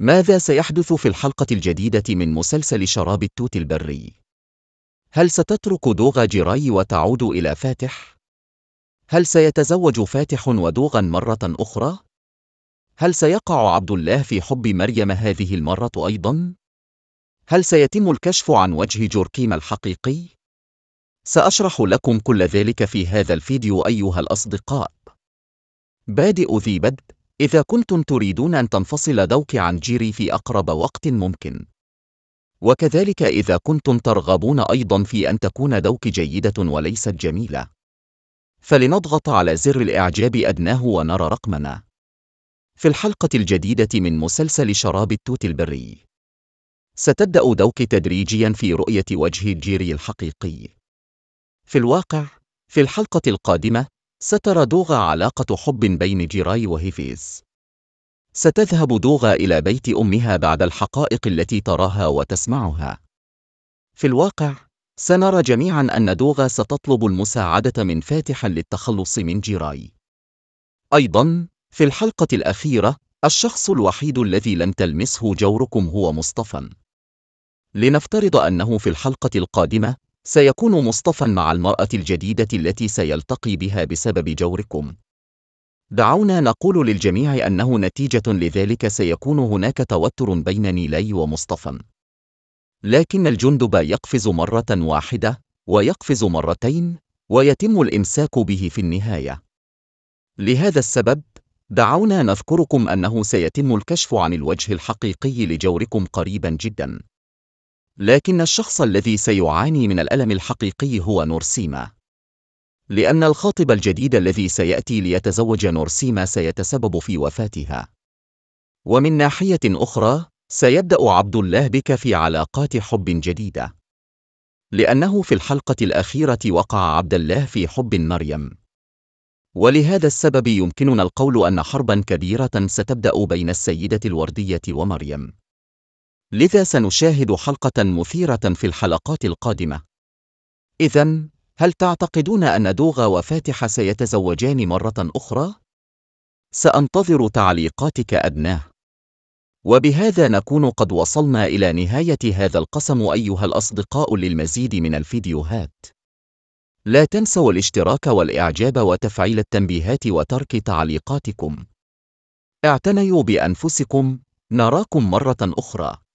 ماذا سيحدث في الحلقة الجديدة من مسلسل شراب التوت البري؟ هل ستترك دوغا جيراي وتعود إلى فاتح؟ هل سيتزوج فاتح ودوغا مرة أخرى؟ هل سيقع عبد الله في حب مريم هذه المرة أيضا؟ هل سيتم الكشف عن وجه جوركيم الحقيقي؟ سأشرح لكم كل ذلك في هذا الفيديو أيها الأصدقاء بادئ ذي بدء إذا كنتم تريدون أن تنفصل دوغا عن جيراي في أقرب وقت ممكن. وكذلك إذا كنتم ترغبون أيضا في أن تكون دوغا جيدة وليست جميلة. فلنضغط على زر الإعجاب أدناه ونرى رقمنا. في الحلقة الجديدة من مسلسل شراب التوت البري. ستبدأ دوغا تدريجيا في رؤية وجه جيراي الحقيقي. في الواقع في الحلقة القادمة سترى دوغا علاقة حب بين جيراي وهيفيز. ستذهب دوغا إلى بيت أمها بعد الحقائق التي تراها وتسمعها. في الواقع سنرى جميعا أن دوغا ستطلب المساعدة من فاتح للتخلص من جيراي. أيضا في الحلقة الأخيرة الشخص الوحيد الذي لن تلمسه جوركم هو مصطفى. لنفترض أنه في الحلقة القادمة سيكون مصطفى مع المرأة الجديدة التي سيلتقي بها بسبب جوركم. دعونا نقول للجميع أنه نتيجة لذلك سيكون هناك توتر بين نيلاي ومصطفى. لكن الجندب يقفز مرة واحدة ويقفز مرتين ويتم الإمساك به في النهاية. لهذا السبب دعونا نذكركم أنه سيتم الكشف عن الوجه الحقيقي لجوركم قريبا جدا. لكن الشخص الذي سيعاني من الألم الحقيقي هو نورسيما. لأن الخاطب الجديد الذي سيأتي ليتزوج نورسيما سيتسبب في وفاتها. ومن ناحية أخرى سيبدأ عبد الله بك في علاقات حب جديدة. لأنه في الحلقة الأخيرة وقع عبد الله في حب مريم. ولهذا السبب يمكننا القول أن حربا كبيرة ستبدأ بين السيدة الوردية ومريم. لذا سنشاهد حلقة مثيرة في الحلقات القادمة. إذا، هل تعتقدون أن دوغا وفاتح سيتزوجان مرة أخرى؟ سأنتظر تعليقاتك أدناه. وبهذا نكون قد وصلنا إلى نهاية هذا القسم أيها الأصدقاء للمزيد من الفيديوهات. لا تنسوا الاشتراك والإعجاب وتفعيل التنبيهات وترك تعليقاتكم. اعتنيوا بأنفسكم، نراكم مرة أخرى.